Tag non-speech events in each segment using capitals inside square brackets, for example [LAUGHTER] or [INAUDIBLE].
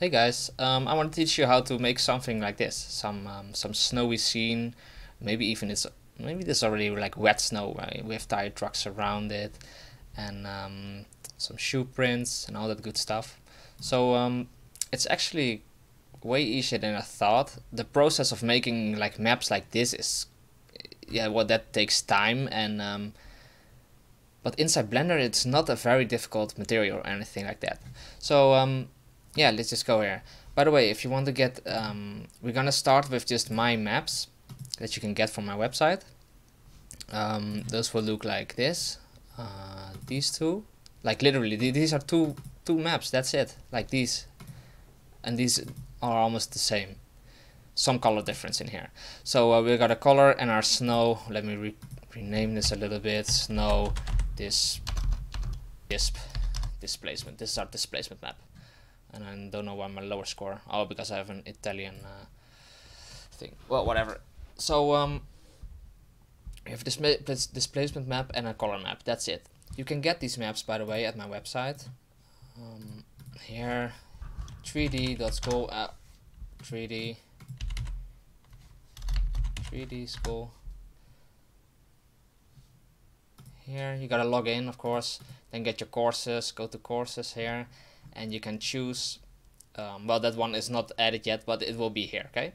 Hey guys, um, I want to teach you how to make something like this. Some um, some snowy scene, maybe even it's maybe there's already like wet snow. Right? We have tire trucks around it, and um, some shoe prints and all that good stuff. So um, it's actually way easier than I thought. The process of making like maps like this is, yeah, well that takes time and. Um, but inside Blender, it's not a very difficult material or anything like that. So um, yeah, let's just go here. By the way, if you want to get, um, we're gonna start with just my maps that you can get from my website. Um, those will look like this. Uh, these two, like literally, th these are two two maps. That's it. Like these, and these are almost the same. Some color difference in here. So uh, we got a color and our snow. Let me re rename this a little bit. Snow, this, disp, displacement. This is our displacement map and I don't know why my lower score. Oh, because I have an Italian uh, thing. Well, whatever. So um, we have this displacement map and a color map. That's it. You can get these maps, by the way, at my website. Um, here, 3d.school, uh, 3d, 3d school. Here, you gotta log in, of course. Then get your courses. Go to courses here and you can choose um, well that one is not added yet but it will be here okay?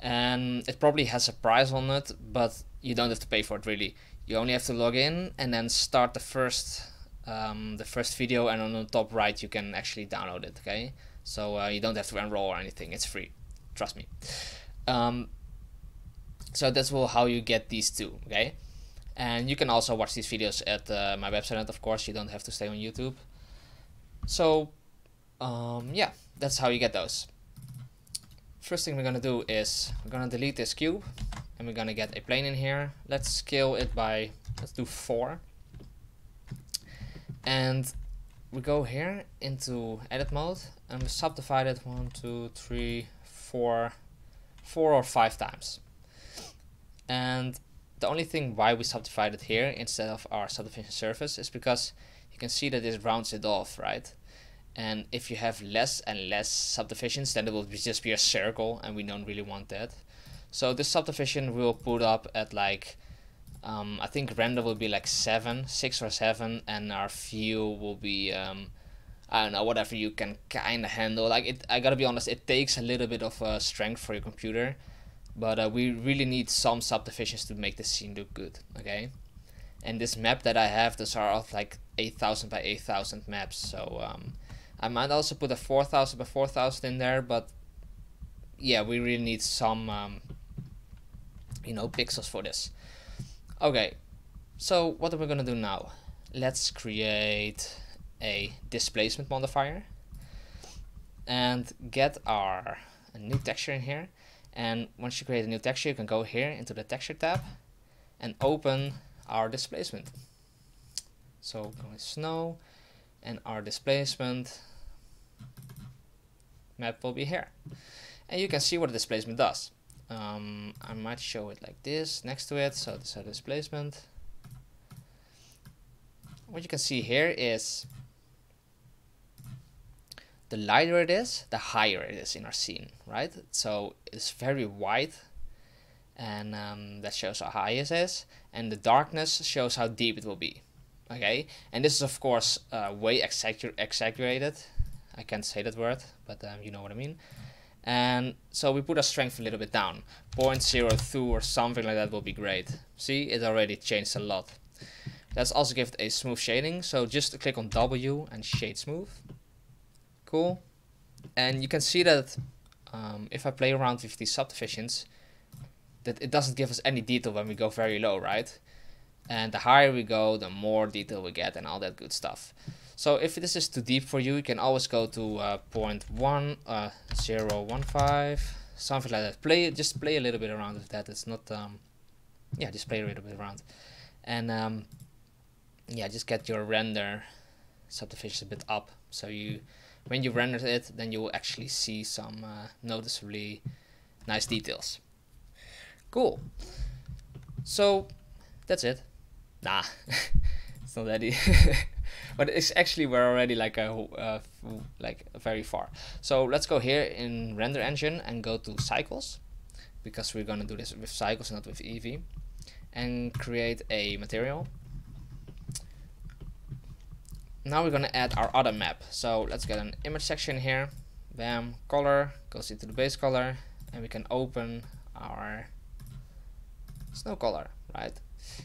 And it probably has a price on it but you don't have to pay for it really. You only have to log in and then start the first um, the first video and on the top right you can actually download it okay? So uh, you don't have to enroll or anything. It's free. Trust me. Um, so that's well how you get these two okay? And you can also watch these videos at uh, my website of course. You don't have to stay on YouTube so um, yeah, that's how you get those. First thing we're gonna do is we're gonna delete this cube and we're gonna get a plane in here. Let's scale it by, let's do four. And we go here into edit mode and we subdivide it one, two, three, four, four or five times. And the only thing why we subdivide it here instead of our subdivision surface is because you can see that this rounds it off, right? And if you have less and less subdivisions, then it will just be a circle, and we don't really want that. So this subdivision will put up at like, um, I think render will be like 7, 6 or 7, and our view will be, um, I don't know, whatever you can kind of handle. Like, it, I gotta be honest, it takes a little bit of uh, strength for your computer, but uh, we really need some subdivisions to make the scene look good, okay? And this map that I have, those are of like 8000 by 8000 maps, so um, I might also put a 4000 by 4000 in there, but yeah, we really need some, um, you know, pixels for this. Okay, so what are we gonna do now? Let's create a displacement modifier and get our new texture in here. And once you create a new texture, you can go here into the texture tab and open our displacement. So going snow and our displacement map will be here. And you can see what displacement does. Um, I might show it like this next to it. So this is a displacement. What you can see here is the lighter it is, the higher it is in our scene, right? So it's very white and um, that shows how high it is and the darkness shows how deep it will be okay? And this is of course uh, way exaggerated. I can't say that word but um, you know what I mean. And so we put our strength a little bit down. 0.02 or something like that will be great. See it already changed a lot. Let's also give it a smooth shading. So just click on W and shade smooth. Cool. And you can see that um, if I play around with these subdivisions that it doesn't give us any detail when we go very low right? And the higher we go the more detail we get and all that good stuff. So if this is too deep for you you can always go to uh, uh, zero one five something like that. Play just play a little bit around with that. It's not um, yeah just play a little bit around. And um, yeah just get your render subdivision a bit up. So you when you render it then you will actually see some uh, noticeably nice details cool so that's it Nah, [LAUGHS] it's not that easy. [LAUGHS] but it's actually we're already like a uh, like very far. So let's go here in render engine and go to cycles because we're gonna do this with cycles not with Eevee and create a material. Now we're gonna add our other map. So let's get an image section here. Bam, color goes into the base color and we can open our snow color, right?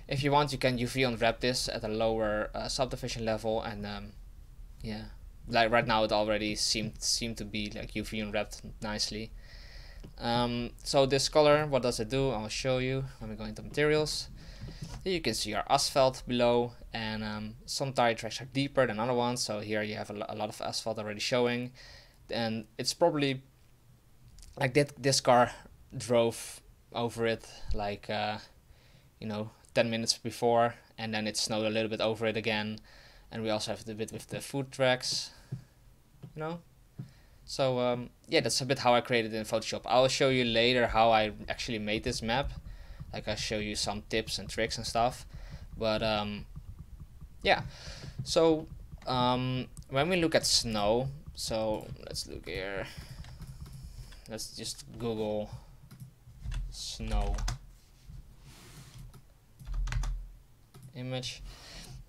If you want, you can UV unwrap this at a lower uh, subdivision level, and um, yeah, like right now it already seemed seemed to be like UV unwrapped nicely. Um, so this color, what does it do? I'll show you when we go into materials. Here you can see our asphalt below, and um, some tire tracks are deeper than other ones. So here you have a, a lot of asphalt already showing, and it's probably like that. This car drove over it like uh, you know 10 minutes before and then it snowed a little bit over it again. And we also have the bit with the food tracks you know? So um, yeah that's a bit how I created in Photoshop. I'll show you later how I actually made this map. Like I show you some tips and tricks and stuff. But um, yeah. So um, when we look at snow so let's look here. Let's just google snow. Image.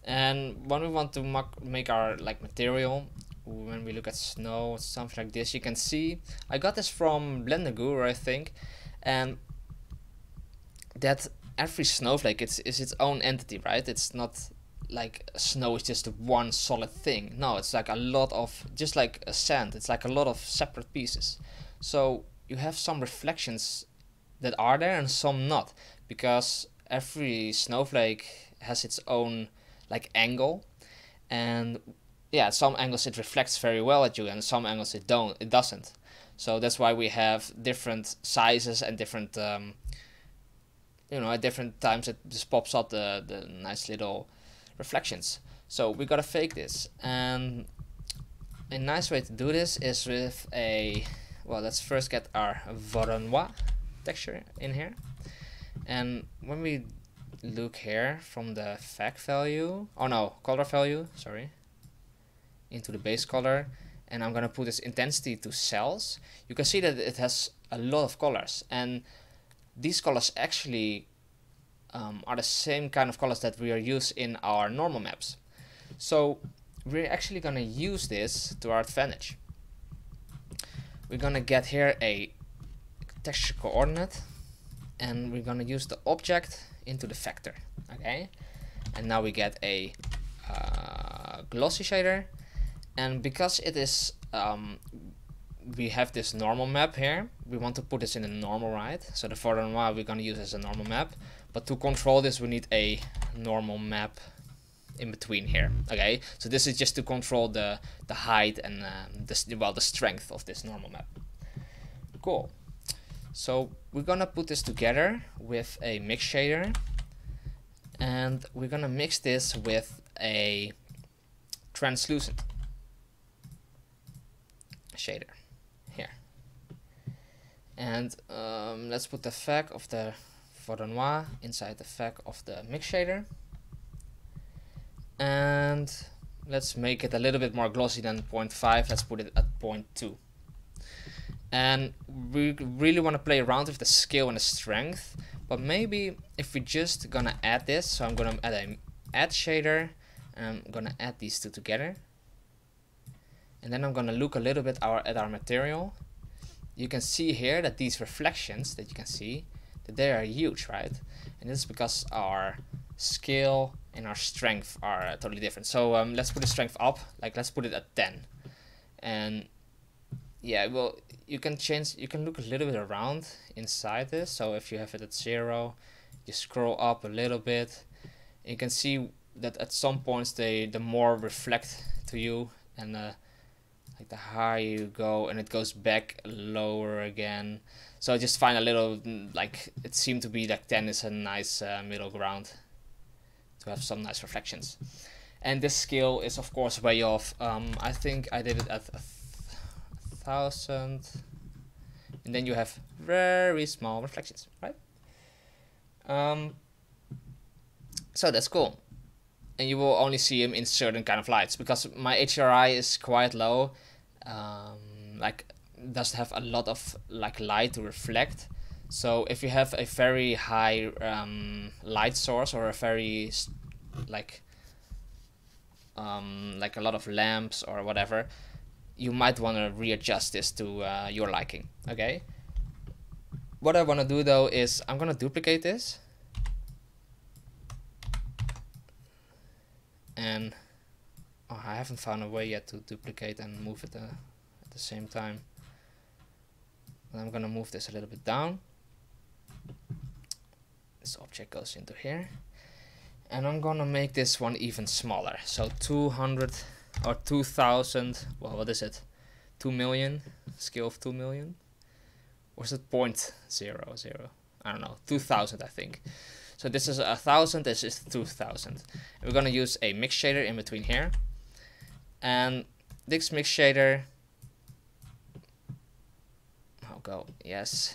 And when we want to make our like material when we look at snow something like this you can see I got this from Blender Guru I think and that every snowflake it's is its own entity right? It's not like snow is just one solid thing. No it's like a lot of just like a sand it's like a lot of separate pieces. So you have some reflections that are there and some not because every snowflake has its own like angle and yeah some angles it reflects very well at you and some angles it don't it doesn't. So that's why we have different sizes and different um, you know at different times it just pops up the, the nice little reflections. So we gotta fake this and a nice way to do this is with a well let's first get our Voronoi texture in here and when we look here from the FAC value, oh no, color value, sorry, into the base color, and I'm gonna put this intensity to cells, you can see that it has a lot of colors, and these colors actually um, are the same kind of colors that we are used in our normal maps. So we're actually gonna use this to our advantage. We're gonna get here a texture coordinate and we're gonna use the object into the vector okay? And now we get a uh, glossy shader and because it is um, we have this normal map here we want to put this in the normal right? So the Voronoi we're going to use as a normal map but to control this we need a normal map in between here okay? So this is just to control the the height and um, the well the strength of this normal map. Cool so we're gonna put this together with a mix shader and we're gonna mix this with a translucent shader here. And um, let's put the FAC of the Voronoi inside the FAC of the mix shader. And let's make it a little bit more glossy than 0.5 let's put it at 0.2 and we really want to play around with the scale and the strength but maybe if we just gonna add this so I'm gonna add a add shader and I'm gonna add these two together. And then I'm gonna look a little bit our, at our material. You can see here that these reflections that you can see that they are huge right? And this is because our scale and our strength are totally different. So um, let's put the strength up like let's put it at 10 and yeah well you can change you can look a little bit around inside this. So if you have it at zero you scroll up a little bit you can see that at some points they the more reflect to you and uh, like the higher you go and it goes back lower again. So i just find a little mm, like it seemed to be like 10 is a nice uh, middle ground to have some nice reflections. And this scale is of course way off. Um, I think I did it at thousand. And then you have very small reflections right? Um, so that's cool. And you will only see him in certain kind of lights because my HDRI is quite low. Um, like doesn't have a lot of like light to reflect. So if you have a very high um, light source or a very like um, like a lot of lamps or whatever you might want to readjust this to uh, your liking okay? What I want to do though is I'm gonna duplicate this. And oh, I haven't found a way yet to duplicate and move it uh, at the same time. And I'm gonna move this a little bit down. This object goes into here. And I'm gonna make this one even smaller. So 200 or 2000 well what is it? 2 million? Scale of 2 million? Or is it point zero zero? I don't know. 2000 I think. So this is a thousand this is 2000 we're gonna use a mix shader in between here. And this mix shader I'll oh, go yes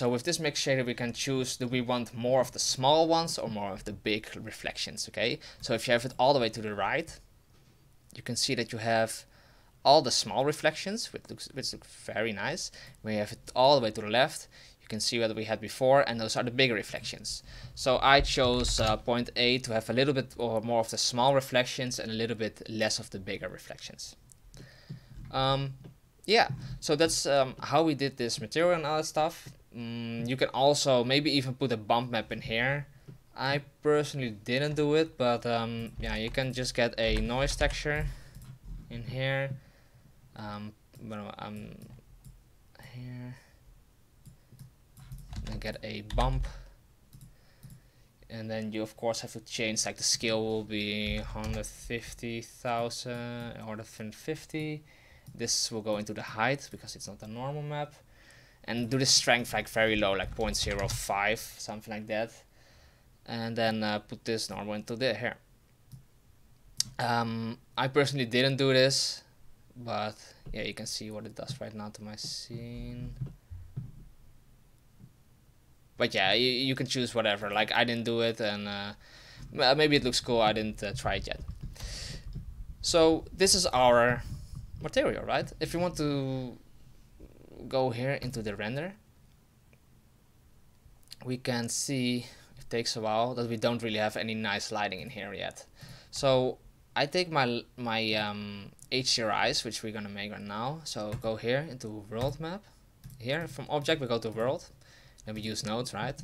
So with this mix shader we can choose do we want more of the small ones or more of the big reflections, okay? So if you have it all the way to the right, you can see that you have all the small reflections, which looks, which look very nice. You have it all the way to the left, you can see what we had before, and those are the bigger reflections. So I chose uh, point A to have a little bit or more of the small reflections and a little bit less of the bigger reflections. Um, yeah, so that's um, how we did this material and other stuff. Mm, you can also maybe even put a bump map in here. I personally didn't do it, but um, yeah, you can just get a noise texture in here. Um, well, I'm here. And get a bump, and then you of course have to change. Like the scale will be 150,000 or 150. This will go into the height because it's not a normal map and do the strength like very low like 0.05 something like that. And then uh, put this normal into the here um, I personally didn't do this but yeah you can see what it does right now to my scene but yeah you, you can choose whatever. Like I didn't do it and uh, maybe it looks cool. I didn't uh, try it yet. So this is our material right? If you want to go here into the render, we can see it takes a while that we don't really have any nice lighting in here yet. So I take my my um, HDRIs, which we're gonna make right now. So go here into world map. Here from object we go to world, and we use nodes, right?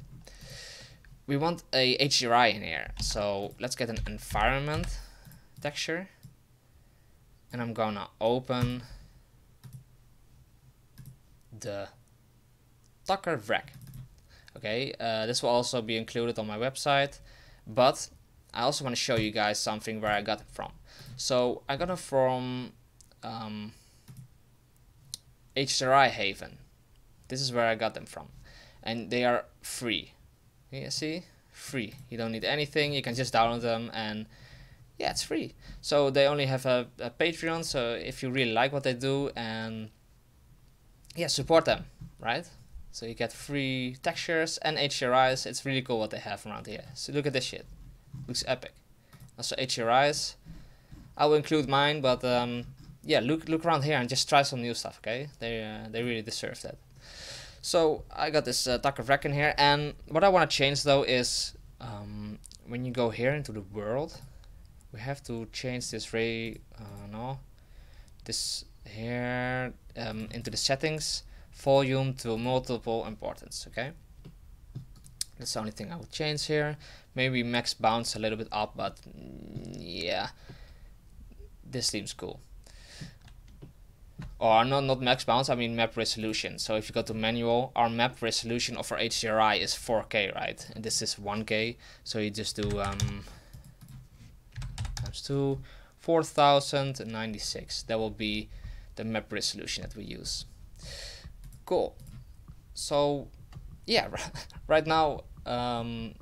We want a HDRI in here, so let's get an environment texture, and I'm gonna open the Tucker Wreck. Okay, uh, this will also be included on my website, but I also want to show you guys something where I got it from. So I got it from um, HDRI Haven. This is where I got them from, and they are free. You see, free. You don't need anything. You can just download them, and yeah, it's free. So they only have a, a Patreon. So if you really like what they do and yeah, support them, right? So you get free textures and HDRIs. It's really cool what they have around here. So look at this shit. Looks epic. Also HDRIs. I will include mine, but um, yeah, look look around here and just try some new stuff, okay? They uh, they really deserve that. So I got this uh, Tucker Wreck in here, and what I want to change though is um, when you go here into the world, we have to change this ray. Uh, no, this here um, into the settings volume to multiple importance okay? That's the only thing I would change here. Maybe max bounce a little bit up but mm, yeah. This seems cool. Or not not max bounce I mean map resolution. So if you go to manual our map resolution of our HDRI is 4k right? And this is 1k so you just do um times 2 4096 that will be the map resolution that we use. Cool. So yeah, [LAUGHS] right now um,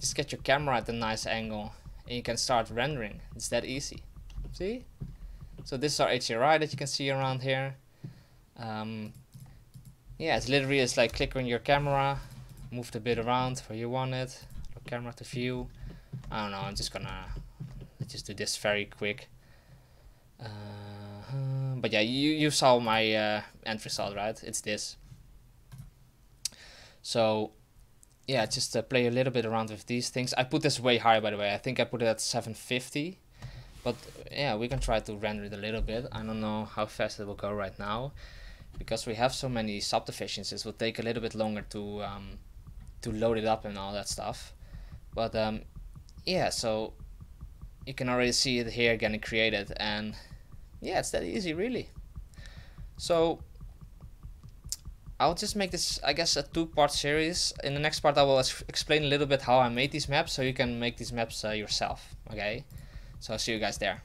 just get your camera at a nice angle and you can start rendering. It's that easy. See? So this is our HDRI that you can see around here. Um, yeah, it's literally it's like click on your camera, move the bit around where you want it, camera to view. I don't know. I'm just gonna just do this very quick. Uh, but yeah, you you saw my uh, end result, right? It's this. So yeah, just uh, play a little bit around with these things. I put this way higher, by the way. I think I put it at 750. But yeah, we can try to render it a little bit. I don't know how fast it will go right now. Because we have so many subdivisions, it will take a little bit longer to um, to load it up and all that stuff. But um, yeah, so you can already see it here getting created. And yeah, it's that easy, really. So I'll just make this, I guess, a two-part series. In the next part, I will explain a little bit how I made these maps, so you can make these maps uh, yourself. Okay, so I'll see you guys there.